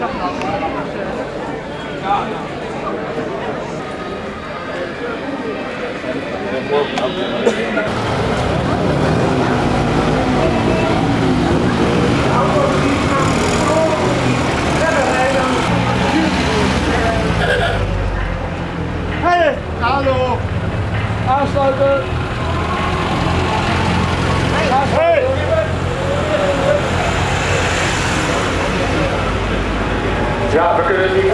uitvoeren. We Ja, we kunnen het niet.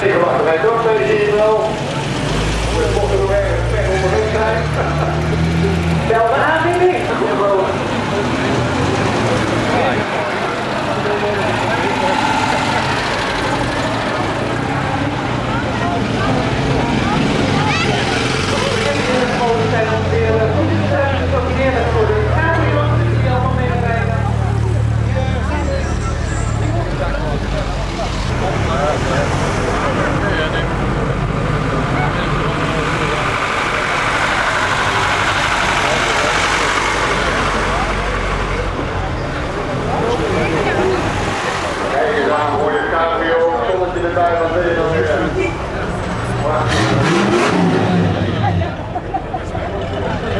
Ik mij toch, dat zie je wel. We mochten nog ergens ver onderweg zijn. Stel de aanbieding. Kijk eens aan, hoor je cabrio, zonnetje erbij, wat wil je dan weer?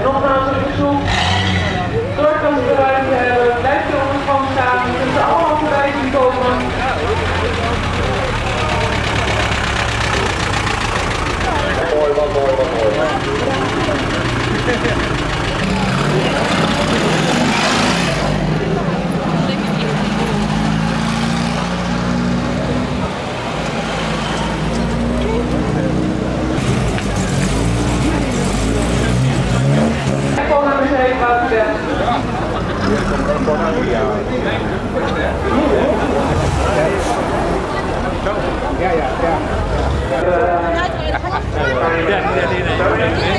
Nogmaals een verzoek. Zorg dat we ruimte hebben. Blijf er op de gang staan. We kunnen allemaal voorbij zien komen. Mooi, wat mooi, wat mooi. Kom naar de zeewater.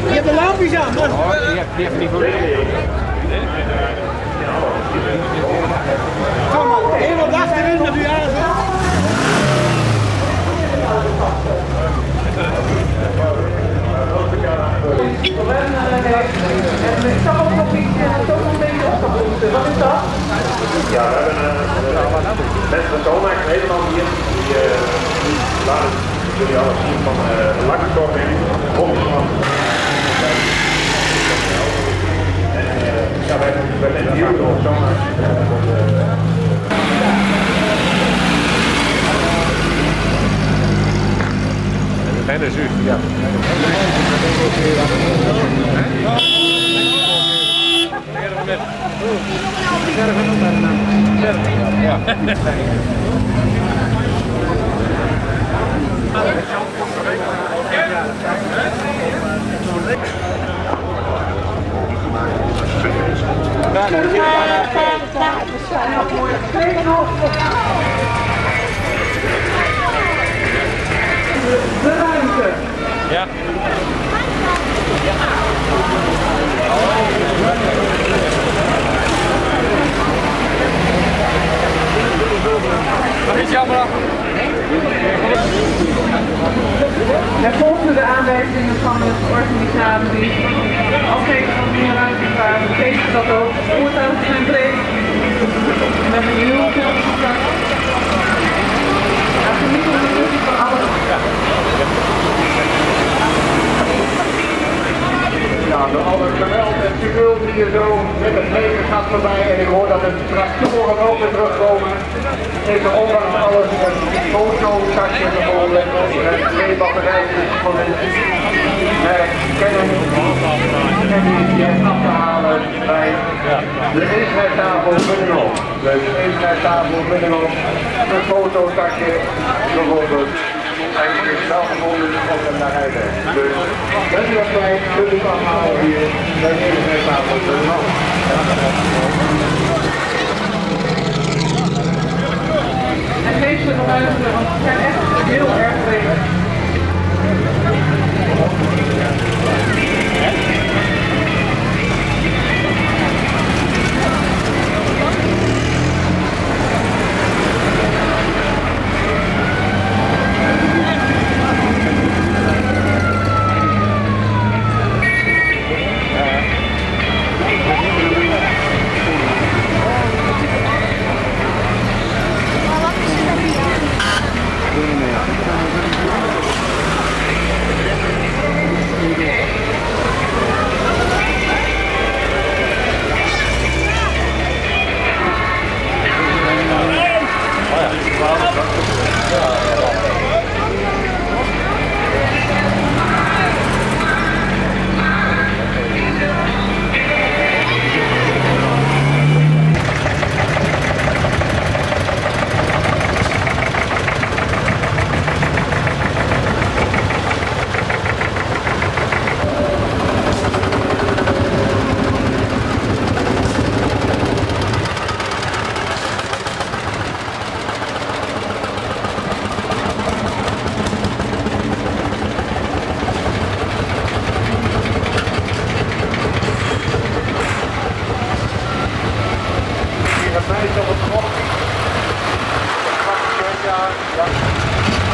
Je hebt de lampjes aan, man. Kom de hek. En ik zag nog en toch een beetje opgebloeid. Wat is dat? Ja, we hebben mensen van Nederland hier. Die uh, jullie alles zien van uh, opgeslaan. En uh, ja, Schoonmaak. Bijna zuur, ja. De ruimte. Het volgende de aanwijzingen van de organisatie. Als teken van meer ruimte vragen, betekent dat ook voertuigen zijn breed. En we hebben heel veel contact. Ja, genieten we natuurlijk van alles. Ja, de alle geweld en tumult hier zo met het leger gaat voorbij en ik hoor dat de tractoren ook weer terugkomen. Heeft er ondanks alles een foto-kastje gevonden met twee batterijtjes van. Eh, kennen en die is af te halen bij de internettafel Binnenhof. Dus internettafel Binnenhof, een fototakje bijvoorbeeld. En je is wel gevonden op hem naar rijden. Dus bent u dat kwijt, kunt u het afhalen hier bij de internettafel Binnenhof. En geef ze nog luisteren, want ze zijn echt heel erg leuk. John Johnson.